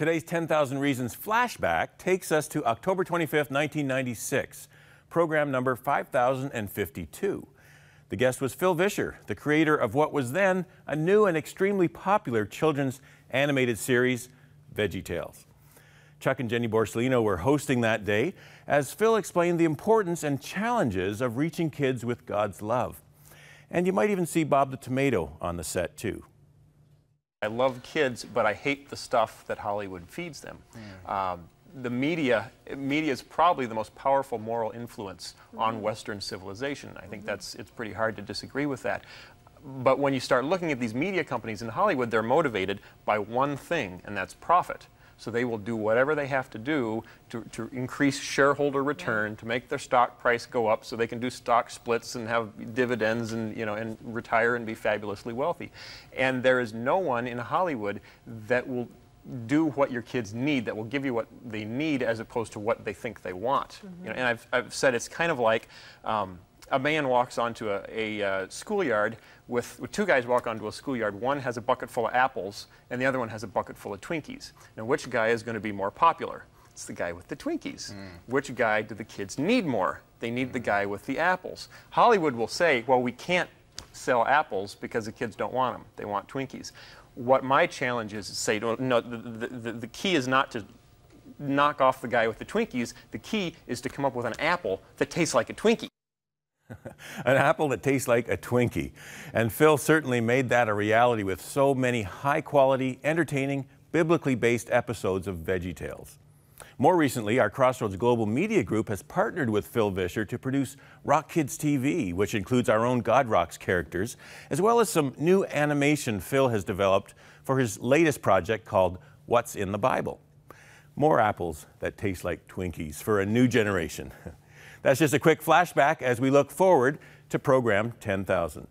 Today's 10,000 Reasons flashback takes us to October 25th, 1996, program number 5052. The guest was Phil Vischer, the creator of what was then a new and extremely popular children's animated series, Veggie Tales. Chuck and Jenni Borsellino were hosting that day as Phil explained the importance and challenges of reaching kids with God's love. And you might even see Bob the Tomato on the set, too. I love kids, but I hate the stuff that Hollywood feeds them. Mm. Um, the media, media is probably the most powerful moral influence mm -hmm. on Western civilization. I think mm -hmm. that's it's pretty hard to disagree with that. But when you start looking at these media companies in Hollywood, they're motivated by one thing, and that's profit. So they will do whatever they have to do to, to increase shareholder return, to make their stock price go up so they can do stock splits and have dividends and, you know, and retire and be fabulously wealthy. And there is no one in Hollywood that will do what your kids need, that will give you what they need as opposed to what they think they want. Mm -hmm. you know, and I've, I've said it's kind of like, um, a man walks onto a, a uh, schoolyard with, with, two guys walk onto a schoolyard. One has a bucket full of apples, and the other one has a bucket full of Twinkies. Now, which guy is going to be more popular? It's the guy with the Twinkies. Mm. Which guy do the kids need more? They need mm. the guy with the apples. Hollywood will say, well, we can't sell apples because the kids don't want them. They want Twinkies. What my challenge is to say, no, the, the, the key is not to knock off the guy with the Twinkies. The key is to come up with an apple that tastes like a Twinkie. An apple that tastes like a Twinkie. And Phil certainly made that a reality with so many high quality, entertaining, biblically based episodes of Veggie Tales. More recently, our Crossroads Global Media Group has partnered with Phil Vischer to produce Rock Kids TV, which includes our own God Rocks characters, as well as some new animation Phil has developed for his latest project called What's in the Bible. More apples that taste like Twinkies for a new generation. That's just a quick flashback as we look forward to program 10,000.